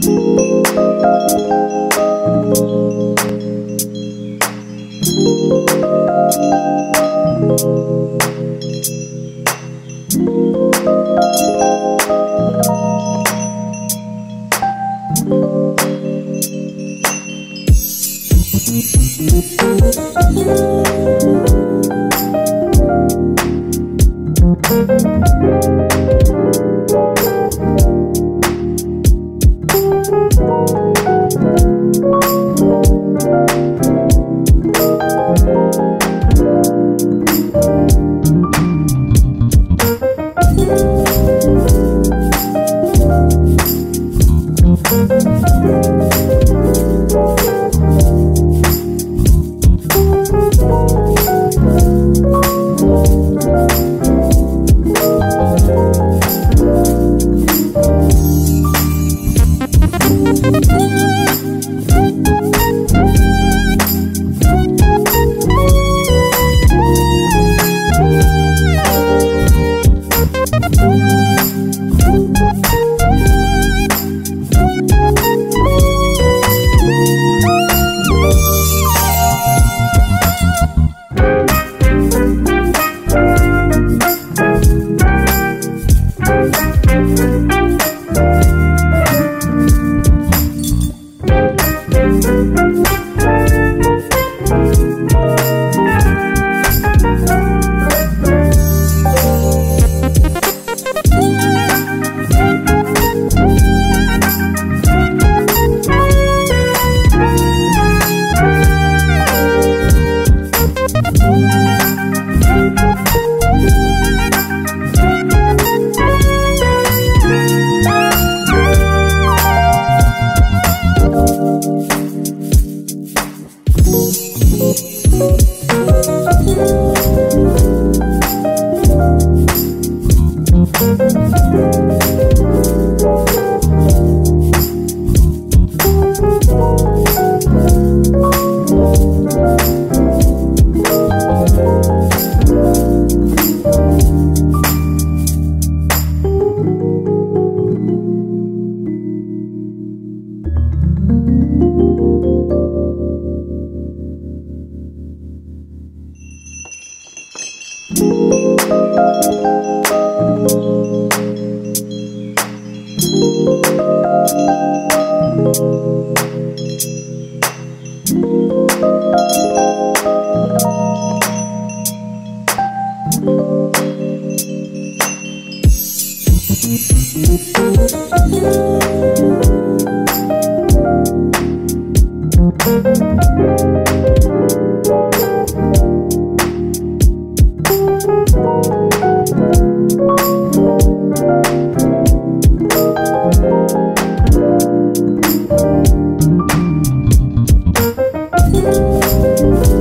Thank Thank 嗯。